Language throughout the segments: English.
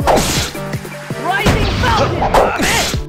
Rising Falcon!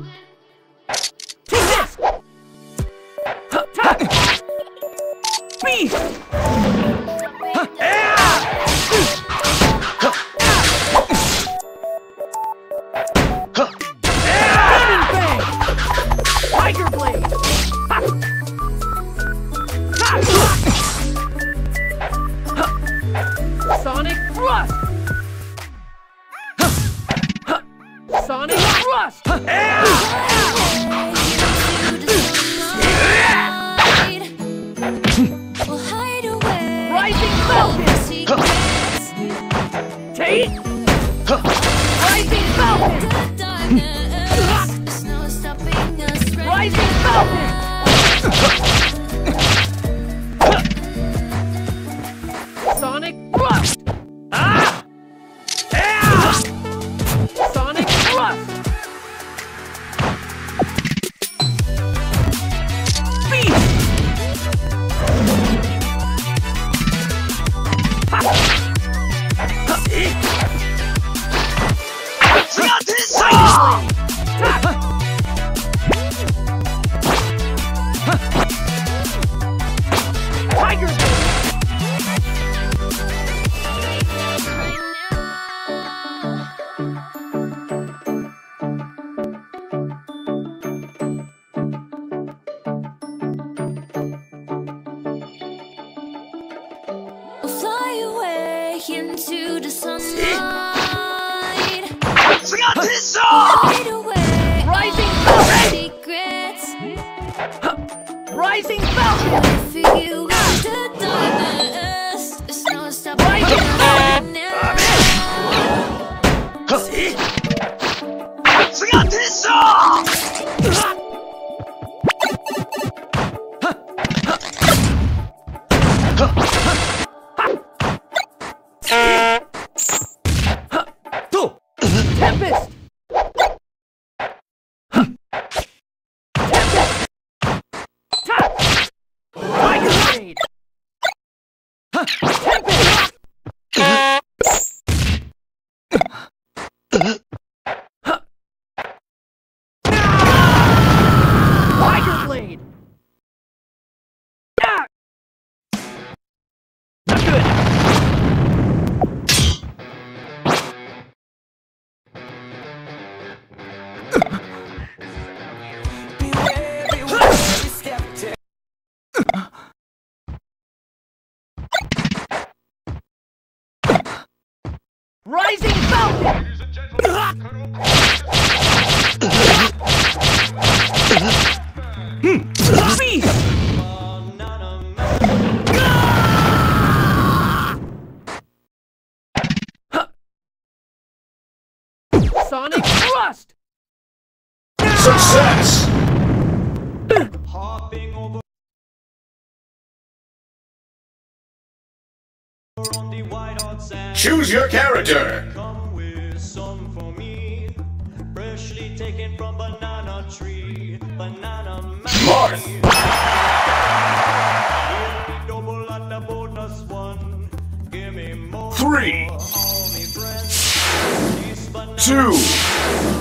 back into the sunlight. Rising Falcon! Rising Falcon! lost! Success! Hopping over Choose your character! Come with some for me Freshly taken from banana tree Banana Three! two.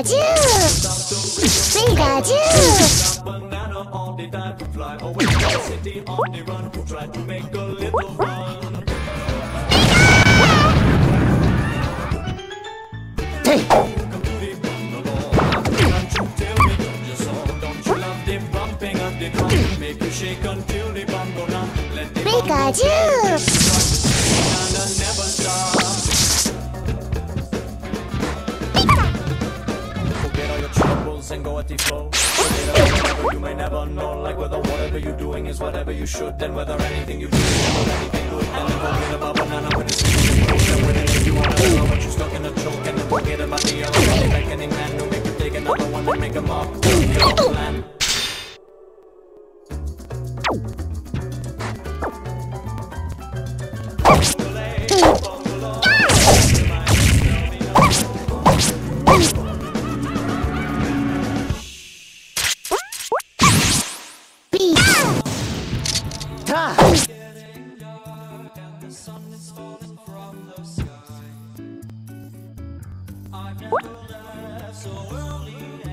Pikachu! Pikachu! Banana all the time, fly away from the city on the run. Try to make a little run. Just so the flow. You may never know. Like whether whatever you're doing is whatever you should, and whether anything you do is anything good. And then forget about banana when it's when is you wanna know what you're stuck in a choke. And then forget about the other the reckoning man who make you take another one and make 'em up. Your plan. I never died so